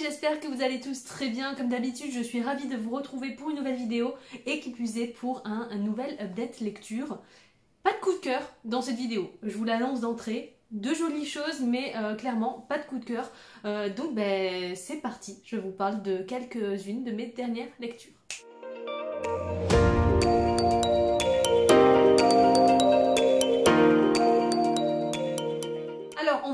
j'espère que vous allez tous très bien. Comme d'habitude, je suis ravie de vous retrouver pour une nouvelle vidéo et qui plus pour un, nouvel update lecture. Pas de coup de cœur dans cette vidéo, je vous l'annonce d'entrée. De jolies choses, mais euh, clairement pas de coup de cœur. Euh, donc ben, c'est parti, je vous parle de quelques-unes de mes dernières lectures.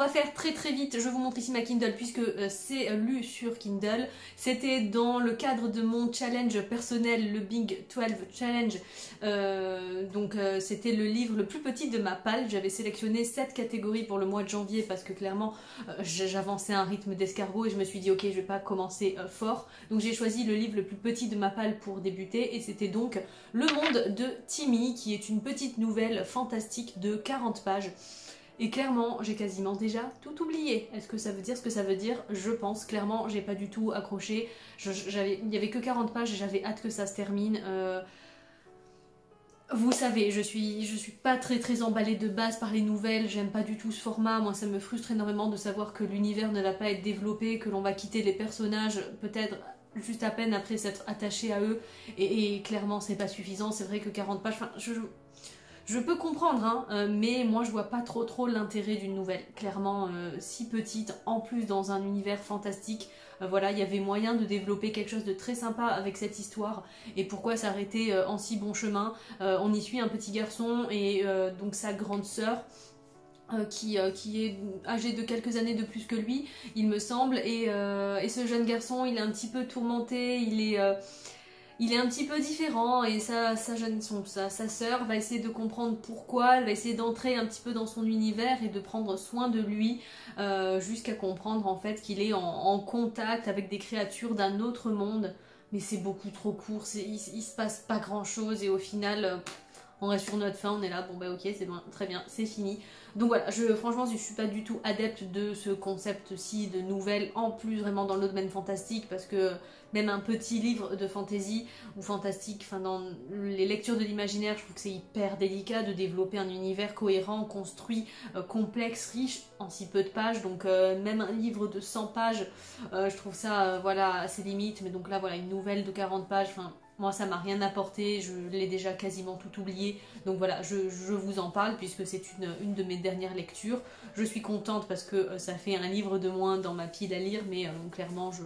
Faire très très vite, je vous montre ici ma Kindle puisque euh, c'est lu sur Kindle. C'était dans le cadre de mon challenge personnel, le Big 12 Challenge. Euh, donc euh, c'était le livre le plus petit de ma palle. J'avais sélectionné 7 catégories pour le mois de janvier parce que clairement j'avançais un rythme d'escargot et je me suis dit ok je vais pas commencer fort. Donc j'ai choisi le livre le plus petit de ma palle pour débuter et c'était donc Le Monde de Timmy qui est une petite nouvelle fantastique de 40 pages. Et clairement, j'ai quasiment déjà tout oublié. Est-ce que ça veut dire ce que ça veut dire? Je pense. Clairement, j'ai pas du tout accroché. il y avait que 40 pages et j'avais hâte que ça se termine. Euh, vous savez, je suis, je suis pas très très emballée de base par les nouvelles, j'aime pas du tout ce format, moi ça me frustre énormément de savoir que l'univers ne va pas être développé, que l'on va quitter les personnages peut-être juste à peine après s'être attaché à eux, et, et clairement c'est pas suffisant, c'est vrai que 40 pages, enfin je, je peux comprendre, hein, euh, mais moi je vois pas trop trop l'intérêt d'une nouvelle. Clairement, euh, si petite, en plus dans un univers fantastique, euh, voilà, il y avait moyen de développer quelque chose de très sympa avec cette histoire. Et pourquoi s'arrêter en si bon chemin On y suit un petit garçon et donc sa grande sœur. Qui, est âgé de quelques années de plus que lui, il me semble, et ce jeune garçon, il est un petit peu tourmenté, il est, il est un petit peu différent et sa, sœur va essayer de comprendre pourquoi, elle va essayer d'entrer un petit peu dans son univers et de prendre soin de lui euh, jusqu'à comprendre en fait qu'il est en, contact avec des créatures d'un autre monde. Mais c'est beaucoup trop court, il, il, se passe pas grand chose et au final, euh, on reste sur notre fin, on est là, bon bah ok, c'est bon, très bien, c'est fini. Donc voilà, je, franchement, je suis pas du tout adepte de ce concept-ci de nouvelles, en plus vraiment dans le domaine fantastique, parce que même un petit livre de fantasy ou fantastique, enfin dans les lectures de l'imaginaire, je trouve que c'est hyper délicat de développer un univers cohérent, construit, euh, complexe, riche en si peu de pages. Donc euh, même un livre de 100 pages, euh, je trouve ça voilà assez limite. Mais donc là voilà une nouvelle de 40 pages, enfin moi, ça m'a rien apporté, je l'ai déjà quasiment tout oublié. Donc voilà, je, vous en parle puisque c'est une, de mes dernières lectures. Je suis contente parce que ça fait un livre de moins dans ma pile à lire, mais clairement, je,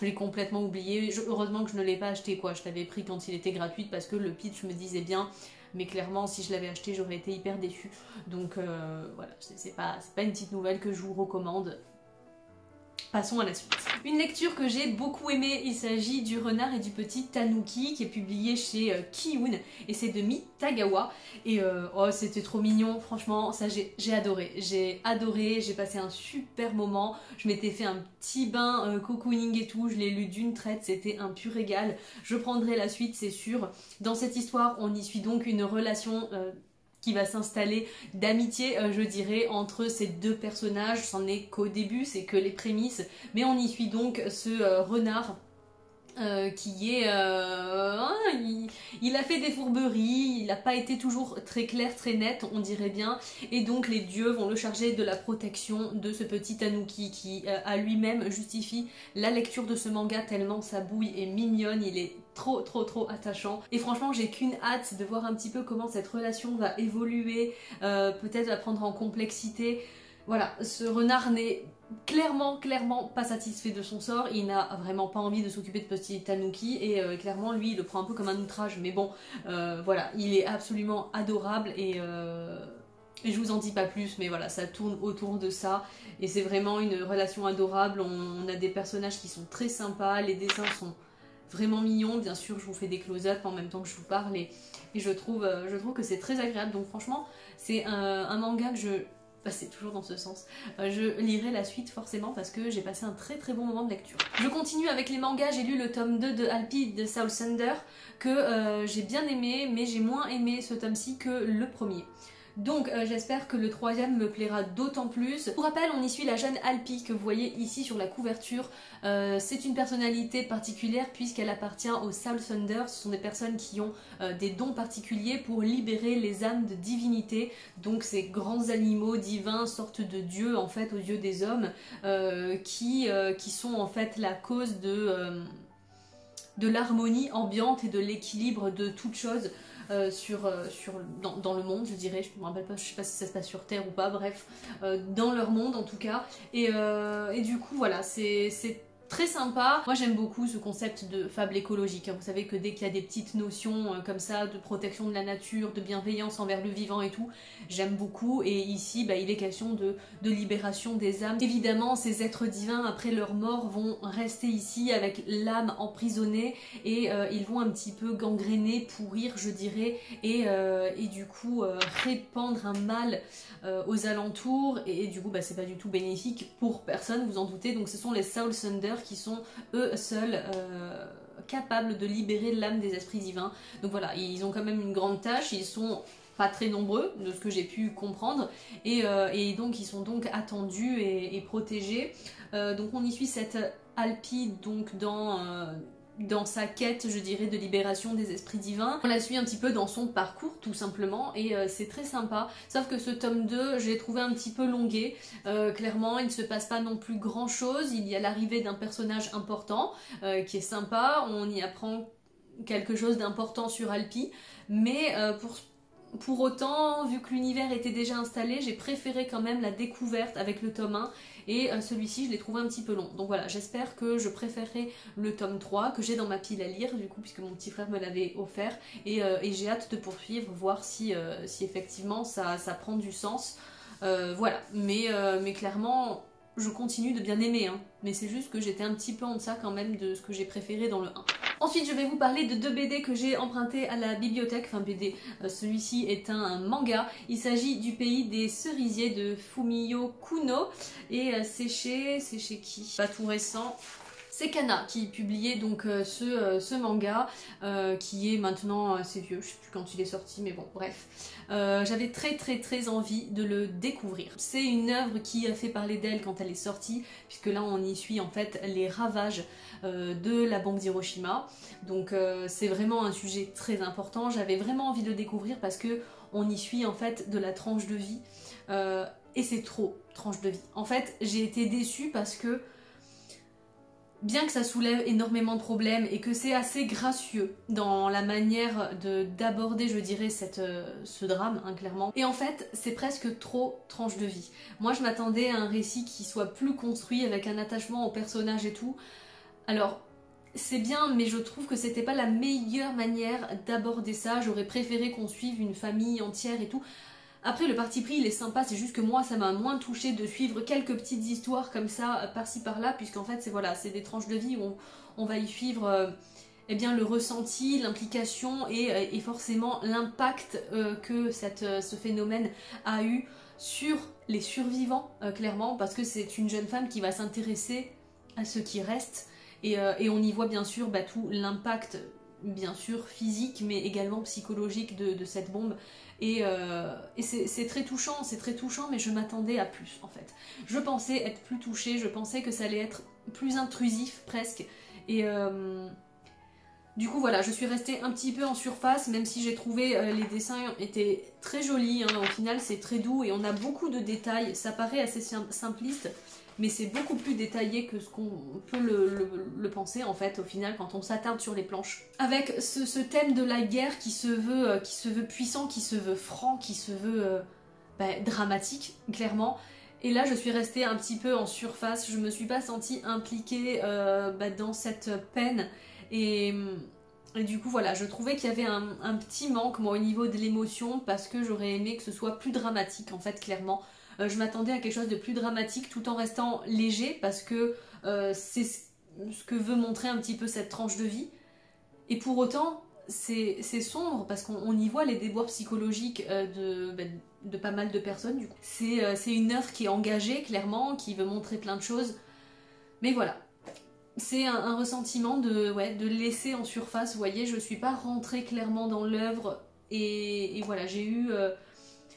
je l'ai complètement oublié. heureusement que je ne l'ai pas acheté, quoi. Je l'avais pris quand il était gratuit parce que le pitch me disait bien. Mais clairement, si je l'avais acheté, j'aurais été hyper déçue. Donc euh, voilà, c'est pas, pas une petite nouvelle que je vous recommande. Passons à la suite. Une lecture que j'ai beaucoup aimée, il s'agit du renard et du petit tanuki qui est publié chez euh, Kiyun et c'est de Mi Tagawa et euh, oh c'était trop mignon, franchement ça j'ai adoré, j'ai adoré, j'ai passé un super moment, je m'étais fait un petit bain euh, cocooning et tout, je l'ai lu d'une traite, c'était un pur régal, je prendrai la suite c'est sûr. Dans cette histoire on y suit donc une relation qui va s'installer d'amitié, euh, je dirais, entre ces deux personnages. C'en est qu'au début, c'est que les prémices, mais on y suit donc ce euh, renard euh, qui est... Hein, il, a fait des fourberies, il n'a pas été toujours très clair, très net, on dirait bien, et donc les dieux vont le charger de la protection de ce petit Tanuki qui à lui-même justifie la lecture de ce manga tellement sa bouille est mignonne, il est trop trop trop attachant. Et franchement j'ai qu'une hâte de voir un petit peu comment cette relation va évoluer euh, peut-être va prendre en complexité. Voilà ce renard n'est clairement clairement pas satisfait de son sort il n'a vraiment pas envie de s'occuper de petit Tanuki et euh, clairement lui il le prend un peu comme un outrage mais bon euh, voilà il est absolument adorable et et je vous en dis pas plus, mais voilà, ça tourne autour de ça. Et c'est vraiment une relation adorable. on, a des personnages qui sont très sympas, les dessins sont vraiment mignon. Bien sûr, je vous fais des close-up en même temps que je vous parle et, je, trouve, euh, je trouve que c'est très agréable. Donc franchement, c'est un, manga que je... Bah, c'est toujours dans ce sens. Euh, je lirai la suite forcément parce que j'ai passé un très très bon moment de lecture. Je continue avec les mangas. J'ai lu le tome 2 de Alpi de South Thunder que euh, j'ai bien aimé, mais j'ai moins aimé ce tome-ci que le premier. Donc euh, j'espère que le troisième me plaira d'autant plus. Pour rappel, on y suit la jeune Alpi que vous voyez ici sur la couverture. Euh, c'est une personnalité particulière puisqu'elle appartient aux Soul Thunder. Ce sont des personnes qui ont euh, des dons particuliers pour libérer les âmes de divinité. Donc ces grands animaux divins, sortes de dieux en fait aux yeux des hommes, qui, sont en fait la cause de de l'harmonie ambiante et de l'équilibre de toute chose. Euh, sur, euh, sur, dans, le monde, je dirais. Je me rappelle pas, je sais pas si ça se passe sur Terre ou pas, bref, euh, dans leur monde en tout cas. Et, et du coup, voilà, c'est très sympa. Moi j'aime beaucoup ce concept de fable écologique. Hein. Vous savez que dès qu'il y a des petites notions euh, comme ça de protection de la nature, de bienveillance envers le vivant et tout, j'aime beaucoup. Et ici, bah, il est question de, libération des âmes. Évidemment, ces êtres divins, après leur mort, vont rester ici avec l'âme emprisonnée et euh, ils vont un petit peu gangréner, pourrir, je dirais, et, euh, du coup répandre un mal aux alentours. Et, du coup, bah, c'est pas du tout bénéfique pour personne, vous en doutez. Donc ce sont les Soul Thunder qui sont eux seuls euh, capables de libérer l'âme des esprits divins. Donc voilà, ils ont quand même une grande tâche, ils sont pas très nombreux de ce que j'ai pu comprendre et, euh, donc ils sont donc attendus et, protégés. Euh, donc on y suit cette Alpi donc dans dans sa quête, je dirais, de libération des esprits divins. On la suit un petit peu dans son parcours, tout simplement, et euh, c'est très sympa. Sauf que ce tome 2, j'ai trouvé un petit peu longué. Euh, clairement, il ne se passe pas non plus grand-chose. Il y a l'arrivée d'un personnage important, euh, qui est sympa. On y apprend quelque chose d'important sur Alpi. Mais pour pour autant, vu que l'univers était déjà installé, j'ai préféré quand même la découverte avec le tome 1 et euh, celui-ci je l'ai trouvé un petit peu long. Donc voilà, j'espère que je préférerai le tome 3 que j'ai dans ma pile à lire du coup puisque mon petit frère me l'avait offert et, euh, j'ai hâte de poursuivre, voir si, euh, effectivement ça, prend du sens. voilà, mais, mais clairement je continue de bien aimer, hein. mais c'est juste que j'étais un petit peu en deçà quand même de ce que j'ai préféré dans le 1. Ensuite, je vais vous parler de deux BD que j'ai empruntés à la bibliothèque. Enfin, BD, euh, celui-ci est un manga. Il s'agit du pays des cerisiers de Fumio Kuno. Et euh, c'est qui? Pas tout récent. C'est Kana qui publiait donc euh, ce, ce, manga qui est maintenant assez vieux, je sais plus quand il est sorti mais bon bref. J'avais très très très envie de le découvrir. C'est une œuvre qui a fait parler d'elle quand elle est sortie puisque là on y suit en fait les ravages euh, de la bombe d'Hiroshima. Donc euh, c'est vraiment un sujet très important. J'avais vraiment envie de le découvrir parce que on y suit en fait de la tranche de vie. Euh, et c'est trop tranche de vie. En fait, j'ai été déçue parce que bien que ça soulève énormément de problèmes et que c'est assez gracieux dans la manière d'aborder, je dirais, cette, ce drame, hein, clairement. Et en fait, c'est presque trop tranche de vie. Moi, je m'attendais à un récit qui soit plus construit, avec un attachement au personnage et tout. Alors, c'est bien, mais je trouve que c'était pas la meilleure manière d'aborder ça. J'aurais préféré qu'on suive une famille entière et tout. Après, le parti pris, il est sympa, c'est juste que moi, ça m'a moins touché de suivre quelques petites histoires comme ça, euh, par-ci par-là, puisqu'en fait, c'est voilà, c'est des tranches de vie où on, va y suivre euh, eh bien, le ressenti, l'implication et, euh, forcément l'impact que ce phénomène a eu sur les survivants, clairement, parce que c'est une jeune femme qui va s'intéresser à ce qui reste et, on y voit bien sûr bah, tout l'impact, bien sûr physique, mais également psychologique de, cette bombe. Et, euh, c'est très touchant, c'est très touchant, mais je m'attendais à plus en fait. Je pensais être plus touchée, je pensais que ça allait être plus intrusif presque. Et euh, du coup voilà, je suis restée un petit peu en surface, même si j'ai trouvé les dessins étaient très jolis. Hein. au final, c'est très doux et on a beaucoup de détails. Ça paraît assez simpliste, mais c'est beaucoup plus détaillé que ce qu'on peut le, penser en fait au final quand on s'attarde sur les planches. Avec ce, thème de la guerre qui se veut, euh, qui se veut puissant, qui se veut franc, qui se veut euh, bah, dramatique, clairement. Et là, je suis restée un petit peu en surface, je me suis pas sentie impliquée euh, bah, dans cette peine. Et, du coup, voilà, je trouvais qu'il y avait un, un, petit manque, moi, au niveau de l'émotion, parce que j'aurais aimé que ce soit plus dramatique, en fait, clairement. Euh, je m'attendais à quelque chose de plus dramatique tout en restant léger parce que euh, c'est ce que veut montrer un petit peu cette tranche de vie. Et pour autant, c'est sombre parce qu'on y voit les déboires psychologiques euh, bah, de, pas mal de personnes du coup. C'est une œuvre qui est engagée clairement, qui veut montrer plein de choses. Mais voilà, c'est un, ressentiment de, laisser en surface, vous voyez, je suis pas rentrée clairement dans l'œuvre et, voilà, j'ai eu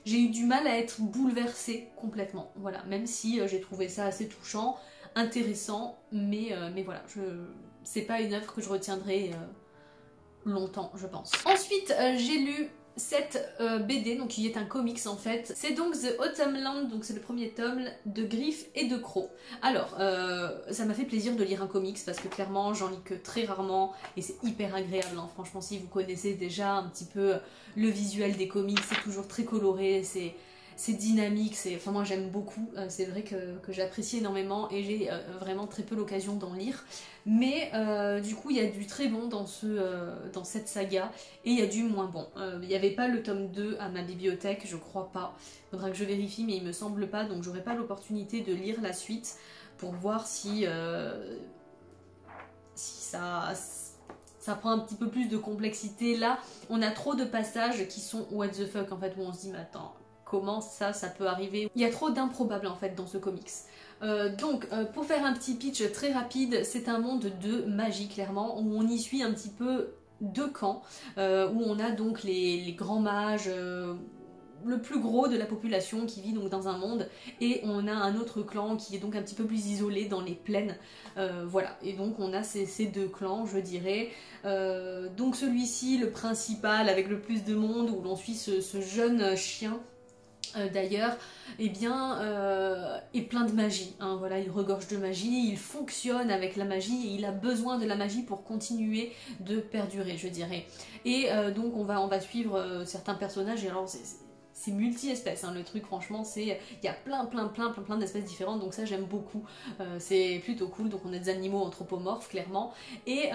j'ai eu du mal à être bouleversée complètement. Voilà, même si euh, j'ai trouvé ça assez touchant, intéressant, mais, euh, mais voilà, je... c'est pas une œuvre que je retiendrai longtemps, je pense. Ensuite, j'ai lu cette euh, BD, donc qui est un comics en fait. C'est donc The Autumn Land, donc c'est le premier tome de Griffes et de Crocs. Alors, euh, ça m'a fait plaisir de lire un comics parce que clairement j'en lis que très rarement et c'est hyper agréable. Hein. Franchement, si vous connaissez déjà un petit peu le visuel des comics, c'est toujours très coloré, c'est c'est dynamique, c'est, enfin moi j'aime beaucoup, euh, c'est vrai que, j'apprécie énormément et j'ai euh, vraiment très peu l'occasion d'en lire. Mais euh, du coup il y a du très bon dans, ce, dans cette saga et il y a du moins bon. Il n'y avait pas le tome 2 à ma bibliothèque, je crois pas. Il faudra que je vérifie mais il me semble pas, donc j'aurai pas l'opportunité de lire la suite pour voir si, ça ça prend un petit peu plus de complexité. Là, on a trop de passages qui sont what the fuck en fait, où on se dit, mais attends, comment ça, ça peut arriver. Il y a trop d'improbables en fait dans ce comics. Euh, donc, euh, pour faire un petit pitch très rapide, c'est un monde de magie clairement, où on y suit un petit peu deux camps, euh, où on a donc les, grands mages, le plus gros de la population qui vit donc dans un monde, et on a un autre clan qui est donc un petit peu plus isolé dans les plaines. voilà, et donc on a ces, deux clans, je dirais. donc celui-ci, le principal, avec le plus de monde, où l'on suit ce jeune chien euh, d'ailleurs, eh bien, euh, est plein de magie. Hein. voilà, il regorge de magie, il fonctionne avec la magie et il a besoin de la magie pour continuer de perdurer, je dirais. Et euh, donc, on va, on va suivre certains personnages. Et alors, c'est multi-espèces, hein. le truc franchement c'est il y a plein plein plein plein plein d'espèces différentes donc ça j'aime beaucoup c'est plutôt cool donc on a des animaux anthropomorphes clairement et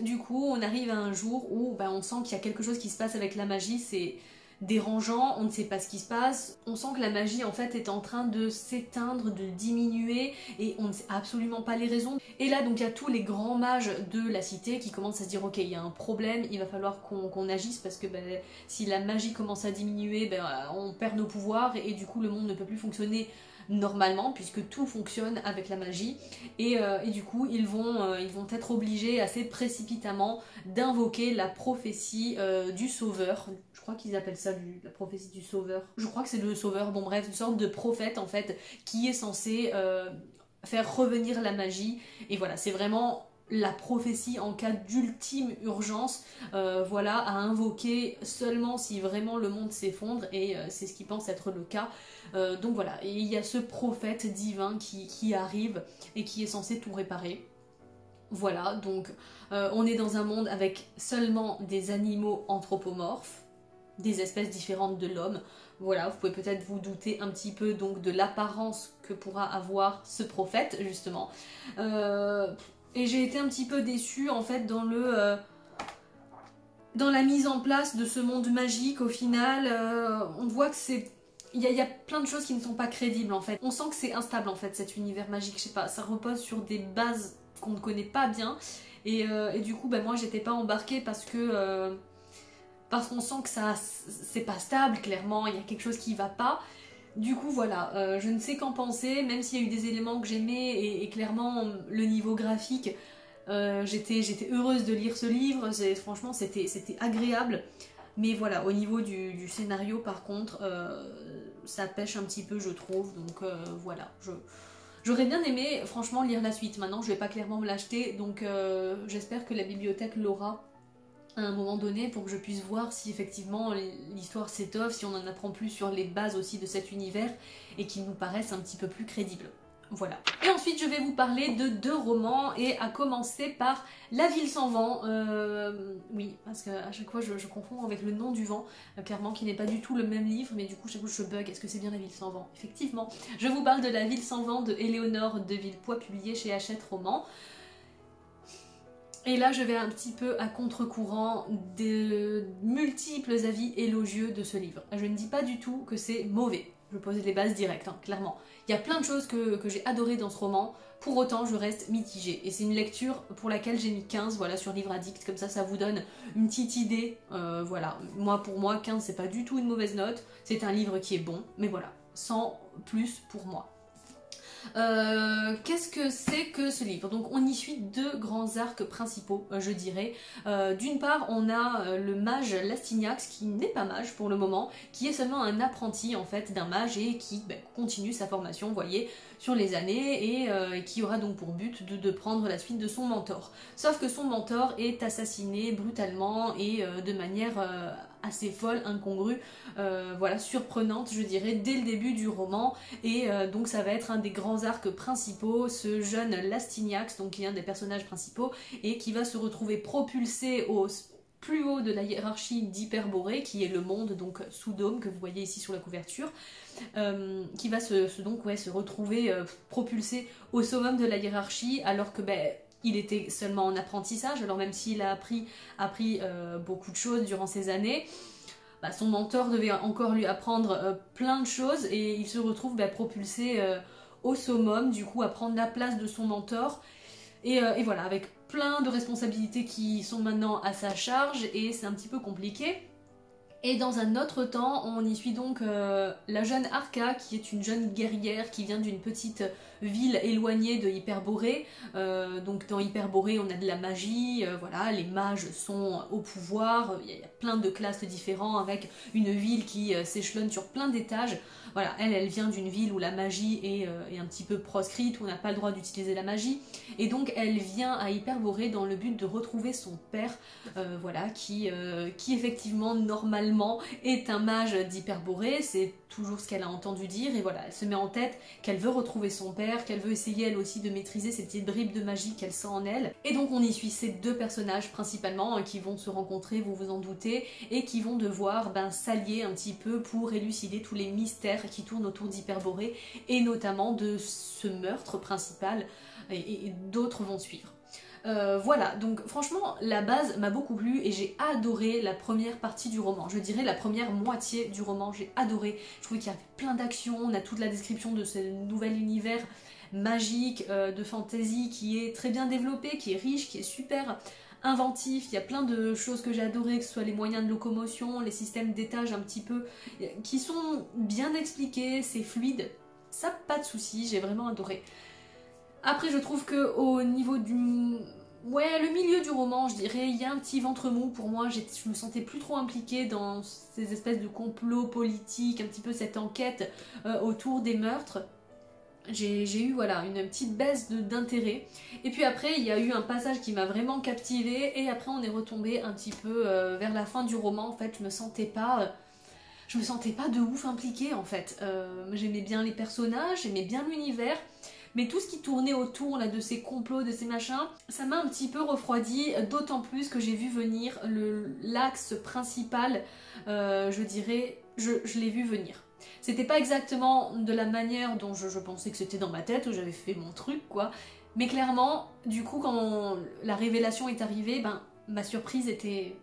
du coup on arrive à un jour où ben, on sent qu'il y a quelque chose qui se passe avec la magie c'est dérangeant, on ne sait pas ce qui se passe, on sent que la magie en fait est en train de s'éteindre, de diminuer et on ne sait absolument pas les raisons. Et là donc il y a tous les grands mages de la cité qui commencent à se dire ok il y a un problème, il va falloir qu'on agisse parce que ben, si la magie commence à diminuer, ben, on perd nos pouvoirs et du coup le monde ne peut plus fonctionner normalement puisque tout fonctionne avec la magie. Et, euh, du coup ils vont, euh, ils vont être obligés assez précipitamment d'invoquer la prophétie euh, du sauveur je crois qu'ils appellent ça la prophétie du sauveur. Je crois que c'est le sauveur. Bon bref une sorte de prophète en fait qui est censé faire revenir la magie. Et voilà c'est vraiment la prophétie en cas d'ultime urgence, voilà, à invoquer seulement si vraiment le monde s'effondre, et c'est ce qui pense être le cas. Euh, donc voilà, et il y a ce prophète divin qui, arrive et qui est censé tout réparer. Voilà, donc euh, on est dans un monde avec seulement des animaux anthropomorphes, des espèces différentes de l'homme. Voilà, vous pouvez peut-être vous douter un petit peu donc de l'apparence que pourra avoir ce prophète justement. Euh, et j'ai été un petit peu déçue en fait dans le dans la mise en place de ce monde magique. Au final, on voit que c'est il y, a plein de choses qui ne sont pas crédibles en fait. On sent que c'est instable en fait cet univers magique, je sais pas, ça repose sur des bases qu'on ne connaît pas bien. Et, euh, du coup, ben, moi j'étais pas embarquée parce que. Euh, parce qu'on sent que ça c'est pas stable, clairement, il y a quelque chose qui va pas. Du coup, voilà, euh, je ne sais qu'en penser, même s'il y a eu des éléments que j'aimais et, clairement le niveau graphique, j'étais heureuse de lire ce livre, franchement c'était agréable. Mais voilà, au niveau du, scénario, par contre, euh, ça pêche un petit peu, je trouve. Donc euh, voilà, j'aurais bien aimé, franchement, lire la suite. Maintenant, je vais pas clairement me l'acheter, donc euh, j'espère que la bibliothèque l'aura à un moment donné pour que je puisse voir si effectivement l'histoire s'étoffe, si on en apprend plus sur les bases aussi de cet univers et qu'il nous paraisse un petit peu plus crédible. Voilà. Et ensuite, je vais vous parler de deux romans, et à commencer par La ville sans vent. Euh, oui, parce qu'à chaque fois, je, confonds avec Le nom du vent, euh, clairement, qui n'est pas du tout le même livre, mais du coup, chaque fois, je bug. Est-ce que c'est bien La ville sans vent? Effectivement. Je vous parle de La ville sans vent de Éléonore de Villepoix, publié chez Hachette Roman. Et là, je vais un petit peu à contre-courant de multiples avis élogieux de ce livre. Je ne dis pas du tout que c'est mauvais. Je pose les bases directes, hein, clairement. Il y a plein de choses que, j'ai adorées dans ce roman, pour autant je reste mitigée. Et c'est une lecture pour laquelle j'ai mis 15, voilà, sur Livre Addict, comme ça ça vous donne une petite idée. Euh, voilà, moi pour moi 15 c'est pas du tout une mauvaise note, c'est un livre qui est bon, mais voilà, sans plus pour moi. Euh, qu'est-ce que c'est que ce livre? Donc on y suit deux grands arcs principaux, euh, je dirais. Euh, d'une part, on a le mage Lastignax qui n'est pas mage pour le moment, qui est seulement un apprenti en fait d'un mage et qui ben, continue sa formation, vous voyez, sur les années et qui aura donc pour but de, prendre la suite de son mentor. Sauf que son mentor est assassiné brutalement et de manière assez folle, incongrue, euh, voilà, surprenante, je dirais, dès le début du roman. Et euh, donc ça va être un des grands arcs principaux, ce jeune Lastignax, donc qui est un des personnages principaux, et qui va se retrouver propulsé au plus haut de la hiérarchie d'Hyperborée, qui est le monde donc sous dôme que vous voyez ici sur la couverture, euh, qui va se, donc ouais, se retrouver propulsé au summum de la hiérarchie, alors que ben, il était seulement en apprentissage, alors même s'il a appris, euh, beaucoup de choses durant ces années, bah, son mentor devait encore lui apprendre euh, plein de choses et il se retrouve bah, propulsé euh, au summum, du coup à prendre la place de son mentor. Et, voilà, avec plein de responsabilités qui sont maintenant à sa charge et c'est un petit peu compliqué. Et dans un autre temps, on y suit donc la jeune Arca, qui est une jeune guerrière qui vient d'une petite ville éloignée de Hyperborée. Euh, donc dans Hyperborée, on a de la magie, euh, voilà, les mages sont au pouvoir, il y, a plein de classes différents avec une ville qui euh, s'échelonne sur plein d'étages. Voilà, elle, elle vient d'une ville où la magie est, un petit peu proscrite, où on n'a pas le droit d'utiliser la magie. Et donc elle vient à Hyperborée dans le but de retrouver son père, voilà, qui, qui effectivement, normalement, est un mage d'Hyperborée. C'est toujours ce qu'elle a entendu dire. Et voilà, elle se met en tête qu'elle veut retrouver son père qu'elle veut essayer elle aussi de maîtriser ces petites bribes de magie qu'elle sent en elle. Et donc on y suit ces deux personnages principalement hein, qui vont se rencontrer, vous vous en doutez, et qui vont devoir ben, s'allier un petit peu pour élucider tous les mystères qui tournent autour d'Hyperborée, et notamment de ce meurtre principal, et, d'autres vont suivre. Euh, voilà, donc franchement, la base m'a beaucoup plu et j'ai adoré la première partie du roman. Je dirais la première moitié du roman, j'ai adoré. Je trouvais qu'il y avait plein d'actions, on a toute la description de ce nouvel univers magique, euh, de fantasy qui est très bien développé, qui est riche, qui est super inventif, il y a plein de choses que j'ai adoré, que ce soit les moyens de locomotion, les systèmes d'étage un petit peu, qui sont bien expliqués, c'est fluide, ça pas de soucis, j'ai vraiment adoré. Après je trouve que au niveau du... Ouais, le milieu du roman, je dirais, il y a un petit ventre mou pour moi, je me sentais plus trop impliquée dans ces espèces de complots politiques, un petit peu cette enquête euh, autour des meurtres j'ai eu voilà une petite baisse d'intérêt. Et puis après, il y a eu un passage qui m'a vraiment captivé et après on est retombé un petit peu euh, vers la fin du roman. En fait, je me sentais pas, euh, je me sentais pas de ouf impliquée en fait. J'aimais bien les personnages, j'aimais bien l'univers. Mais tout ce qui tournait autour là, de ces complots, de ces machins, ça m'a un petit peu refroidi, d'autant plus que j'ai vu venir l'axe principal, je dirais, je, je l'ai vu venir. C'était pas exactement de la manière dont je, pensais que c'était dans ma tête, où j'avais fait mon truc, quoi. Mais clairement, du coup, quand la révélation est arrivée, ben, ma surprise était,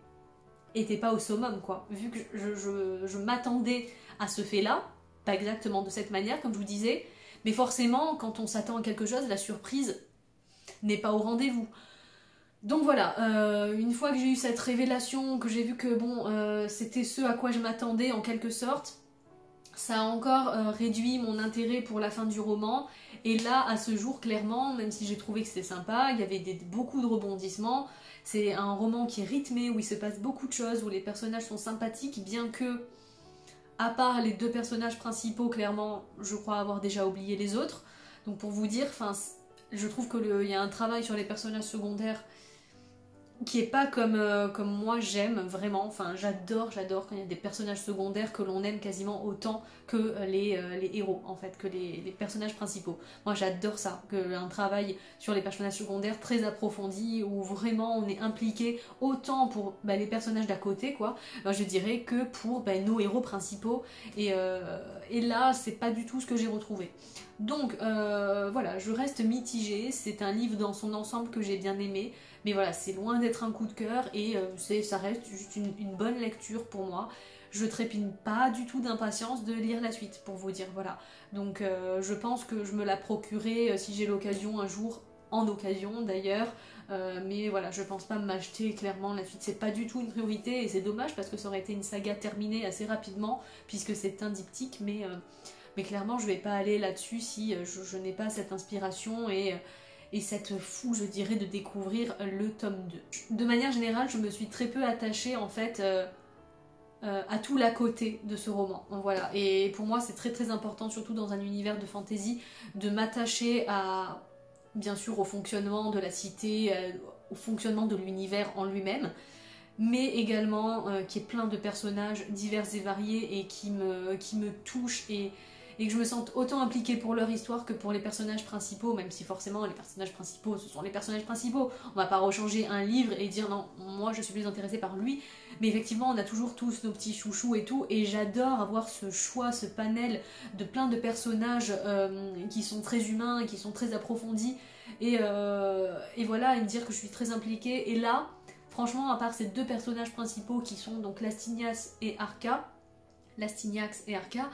était pas au summum, quoi. Vu que je, m'attendais à ce fait-là, pas exactement de cette manière, comme je vous disais, mais forcément, quand on s'attend à quelque chose, la surprise n'est pas au rendez-vous. Donc voilà, euh, une fois que j'ai eu cette révélation, que j'ai vu que bon, euh, c'était ce à quoi je m'attendais en quelque sorte, ça a encore euh, réduit mon intérêt pour la fin du roman. Et là, à ce jour, clairement, même si j'ai trouvé que c'était sympa, il y avait beaucoup de rebondissements. C'est un roman qui est rythmé, où il se passe beaucoup de choses, où les personnages sont sympathiques, bien que, à part les deux personnages principaux, clairement, je crois avoir déjà oublié les autres. Donc pour vous dire, je trouve qu'il y a un travail sur les personnages secondaires qui est pas comme, euh, comme moi j'aime vraiment, enfin j'adore, j'adore quand il y a des personnages secondaires que l'on aime quasiment autant que euh, les, euh, les héros en fait, que les, personnages principaux. Moi j'adore ça, que un travail sur les personnages secondaires très approfondi où vraiment on est impliqué autant pour bah, les personnages d'à côté quoi, je dirais que pour bah, nos héros principaux et là c'est pas du tout ce que j'ai retrouvé. Donc voilà, je reste mitigée, c'est un livre dans son ensemble que j'ai bien aimé. Mais voilà, c'est loin d'être un coup de cœur et euh, ça reste juste une, bonne lecture pour moi. Je trépigne pas du tout d'impatience de lire la suite, pour vous dire, voilà. Donc euh, je pense que je me la procurerai euh, si j'ai l'occasion un jour, en occasion d'ailleurs. mais voilà, je pense pas m'acheter clairement la suite, c'est pas du tout une priorité et c'est dommage parce que ça aurait été une saga terminée assez rapidement puisque c'est un diptyque, mais mais clairement je vais pas aller là-dessus si je, n'ai pas cette inspiration et, et cette fou, je dirais, de découvrir le tome 2. De manière générale, je me suis très peu attachée en fait à tout l'à côté de ce roman. Voilà. Et pour moi, c'est très très important, surtout dans un univers de fantasy, de m'attacher à bien sûr au fonctionnement de la cité, au fonctionnement de l'univers en lui-même, mais également euh, qui est plein de personnages divers et variés et qui me, qui me touchent et, et que je me sente autant impliquée pour leur histoire que pour les personnages principaux, même si forcément les personnages principaux ce sont les personnages principaux. On va pas rechanger un livre et dire non, moi je suis plus intéressée par lui, mais effectivement on a toujours tous nos petits chouchous et tout, et j'adore avoir ce choix, ce panel de plein de personnages euh, qui sont très humains, qui sont très approfondis, et, euh, et voilà, et me dire que je suis très impliquée. Et là, Franchement, à part ces deux personnages principaux qui sont donc Lastinias et Arca, Lastiniax et Arca,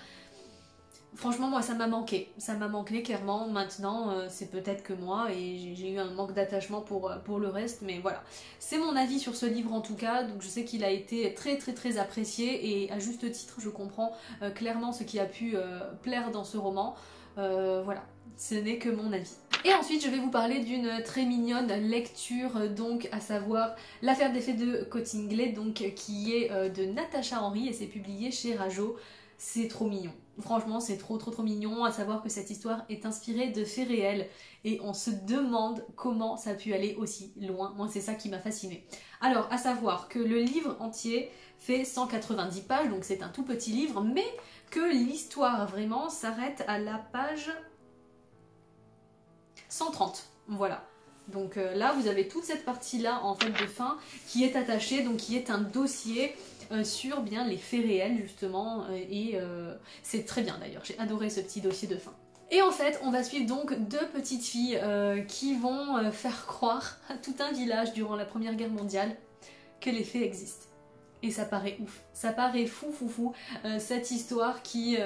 franchement, moi, ça m'a manqué. Ça m'a manqué clairement. Maintenant, euh, c'est peut-être que moi et j'ai eu un manque d'attachement pour, euh, pour le reste, mais voilà. C'est mon avis sur ce livre en tout cas. Donc, je sais qu'il a été très, très, très apprécié et à juste titre, je comprends euh, clairement ce qui a pu plaire dans ce roman. voilà, ce n'est que mon avis. Et ensuite, je vais vous parler d'une très mignonne lecture, donc à savoir L'affaire des faits de Cottingley, donc qui est de Natacha Henry et c'est publié chez Rajo. C'est trop mignon. Franchement, c'est trop trop trop mignon, à savoir que cette histoire est inspirée de faits réels et on se demande comment ça a pu aller aussi loin. Moi, c'est ça qui m'a fasciné. Alors, à savoir que le livre entier fait 190 pages, donc c'est un tout petit livre, mais que l'histoire vraiment s'arrête à la page 130. Voilà. Donc euh, là, vous avez toute cette partie-là en fait de fin qui est attachée, donc qui est un dossier sur bien les faits réels justement, euh, et c'est très bien d'ailleurs. J'ai adoré ce petit dossier de fin. Et en fait, on va suivre donc deux petites filles qui vont faire croire à tout un village durant la Première Guerre mondiale que les faits existent. Et ça paraît ouf, ça paraît fou fou fou cette histoire qui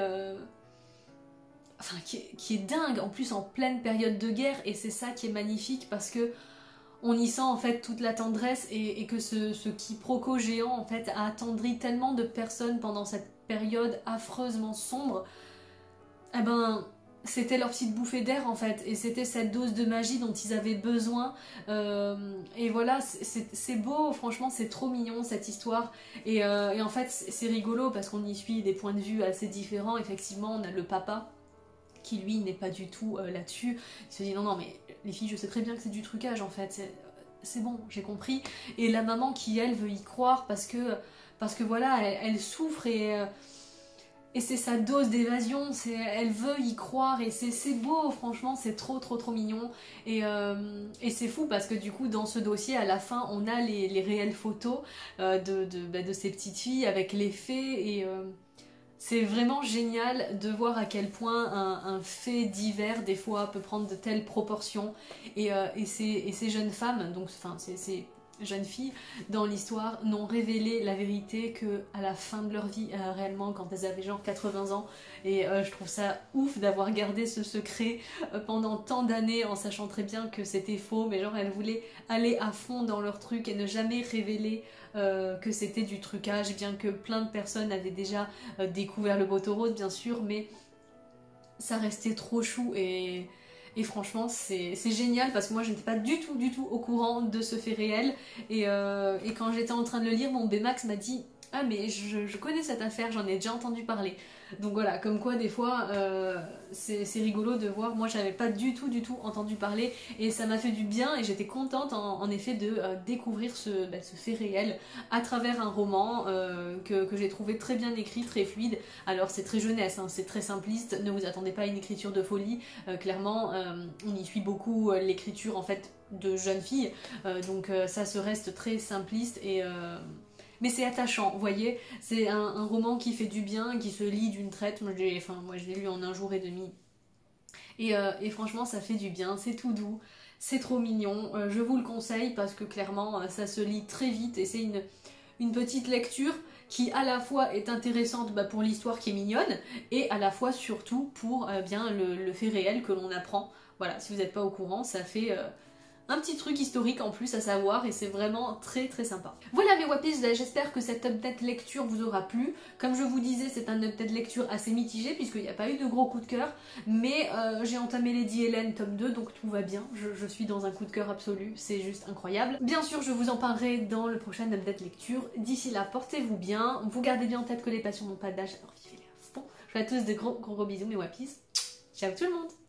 enfin qui est, dingue en plus en pleine période de guerre et c'est ça qui est magnifique parce que on y sent en fait toute la tendresse et, que ce, quiproquo géant en fait a attendri tellement de personnes pendant cette période affreusement sombre. Eh ben c'était leur petite bouffée d'air en fait et c'était cette dose de magie dont ils avaient besoin euh, et voilà c'est beau franchement c'est trop mignon cette histoire et, euh, en fait c'est rigolo parce qu'on y suit des points de vue assez différents effectivement on a le papa qui lui n'est pas du tout euh, là-dessus. Il se dit non, non, mais les filles, je sais très bien que c'est du trucage en fait, c'est bon, j'ai compris. Et la maman qui, elle, veut y croire parce que, parce que voilà, elle, souffre et. Euh, et c'est sa dose d'évasion, elle veut y croire et c'est beau, franchement, c'est trop trop trop mignon. Et, euh, et c'est fou parce que du coup, dans ce dossier, à la fin, on a les, les réelles photos de, de, bah, de, ces petites filles avec les faits et c'est vraiment génial de voir à quel point un, fait divers des fois peut prendre de telles proportions. Et, euh, ces, jeunes femmes, donc enfin ces, jeunes filles dans l'histoire n'ont révélé la vérité que à la fin de leur vie euh, réellement quand elles avaient genre 80 ans. Et euh, je trouve ça ouf d'avoir gardé ce secret pendant tant d'années en sachant très bien que c'était faux mais genre elles voulaient aller à fond dans leur truc et ne jamais révéler euh, que c'était du trucage, bien que plein de personnes avaient déjà euh, découvert le rose bien sûr, mais ça restait trop chou et, franchement c'est génial parce que moi je n'étais pas du tout du tout au courant de ce fait réel. Et, euh, et quand j'étais en train de le lire, mon Bmax m'a dit ah mais je, connais cette affaire, j'en ai déjà entendu parler. Donc voilà, comme quoi des fois euh, c'est rigolo de voir, moi j'avais pas du tout du tout entendu parler et ça m'a fait du bien et j'étais contente en, effet de euh, découvrir bah, ce, fait réel à travers un roman euh, que, j'ai trouvé très bien écrit, très fluide. Alors c'est très jeunesse, hein, c'est très simpliste, ne vous attendez pas à une écriture de folie, clairement on y suit beaucoup l'écriture en fait de jeunes filles, donc ça se reste très simpliste et mais c'est attachant, vous voyez, c'est un, roman qui fait du bien, qui se lit d'une traite, moi je l'ai enfin, lu en un jour et demi, euh, et, franchement ça fait du bien, c'est tout doux, c'est trop mignon, euh, je vous le conseille parce que clairement euh, ça se lit très vite et c'est une, petite lecture qui à la fois est intéressante bah, pour l'histoire qui est mignonne et à la fois surtout pour bien le, fait réel que l'on apprend. Voilà, si vous n'êtes pas au courant, ça fait un petit truc historique en plus à savoir et c'est vraiment très très sympa. Voilà mes Wapis, j'espère que cette update lecture vous aura plu. Comme je vous disais, c'est un update lecture assez mitigé puisqu'il n'y a pas eu de gros coup de cœur, mais euh, j'ai entamé Lady Hélène tome 2 donc tout va bien. Je, suis dans un coup de cœur absolu, c'est juste incroyable. Bien sûr, je vous en parlerai dans le prochain update lecture. D'ici là, portez-vous bien, vous gardez bien en tête que les passions n'ont pas d'âge, alors vivez l'instant. Je vous fais à tous de gros gros, gros bisous mes Wapis. Ciao tout le monde